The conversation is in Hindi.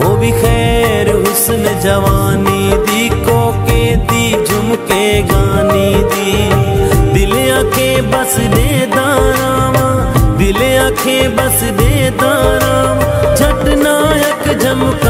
हो भी खैर हुस्न जवानी दी, कोके दी, झुमके गानी दी। दिल आखे बस दे दारावा दिल आखे बस दे दारावा झट नायक झमक